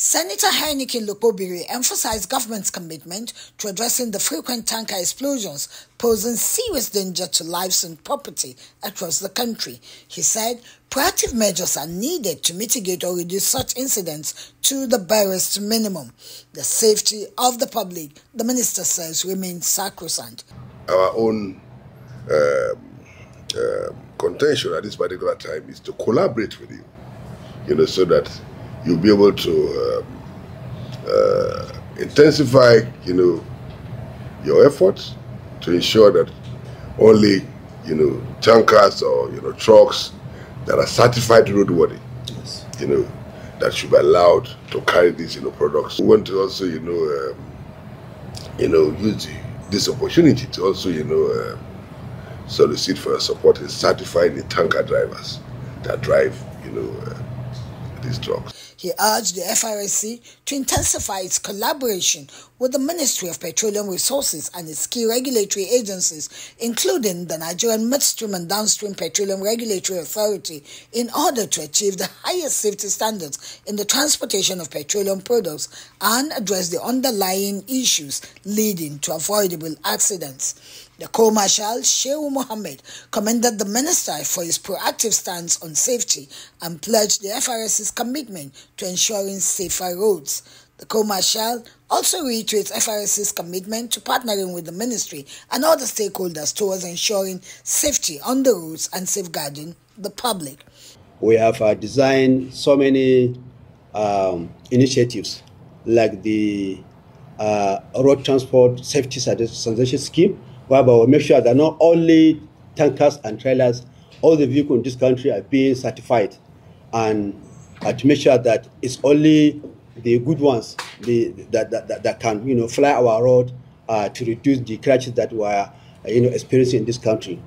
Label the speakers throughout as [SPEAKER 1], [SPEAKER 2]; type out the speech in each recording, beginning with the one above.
[SPEAKER 1] Senator Heineken Lokpobiri emphasized government's commitment to addressing the frequent tanker explosions posing serious danger to lives and property across the country. He said proactive measures are needed to mitigate or reduce such incidents to the barest minimum. The safety of the public, the minister says, remains sacrosanct.
[SPEAKER 2] Our own um, uh, contention at this particular time is to collaborate with you, you know, so that you'll be able to um, uh, intensify, you know, your efforts to ensure that only, you know, tankers or you know trucks that are certified roadworthy, yes. you know, that should be allowed to carry these, you know, products. We want to also, you know, um, you know, use the, this opportunity to also, you know, uh, solicit for your support in certifying the tanker drivers that drive, you know, uh, these trucks.
[SPEAKER 1] He urged the FRSC to intensify its collaboration with the Ministry of Petroleum Resources and its key regulatory agencies, including the Nigerian Midstream and Downstream Petroleum Regulatory Authority, in order to achieve the highest safety standards in the transportation of petroleum products and address the underlying issues leading to avoidable accidents. The Corps Marshal Shehu Mohammed commended the minister for his proactive stance on safety and pledged the FRS's commitment to ensuring safer roads. The Corps Marshal also reiterates FRS's commitment to partnering with the ministry and other stakeholders towards ensuring safety on the roads and safeguarding the public.
[SPEAKER 3] We have uh, designed so many um, initiatives like the uh, Road Transport Safety Standardisation Scheme, whereby we make sure that not only tankers and trailers, all the vehicles in this country are being certified and uh, to make sure that it's only the good ones the, that, that, that can you know fly our road uh, to reduce the crashes that we are you know experiencing in this country.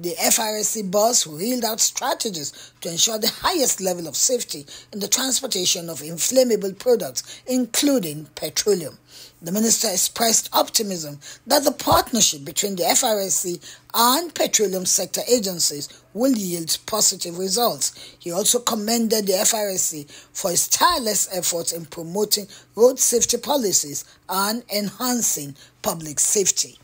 [SPEAKER 1] The FRSC boss reeled out strategies to ensure the highest level of safety in the transportation of inflammable products, including petroleum. The minister expressed optimism that the partnership between the FRSC and petroleum sector agencies will yield positive results. He also commended the FRSC for its tireless efforts in promoting road safety policies and enhancing public safety.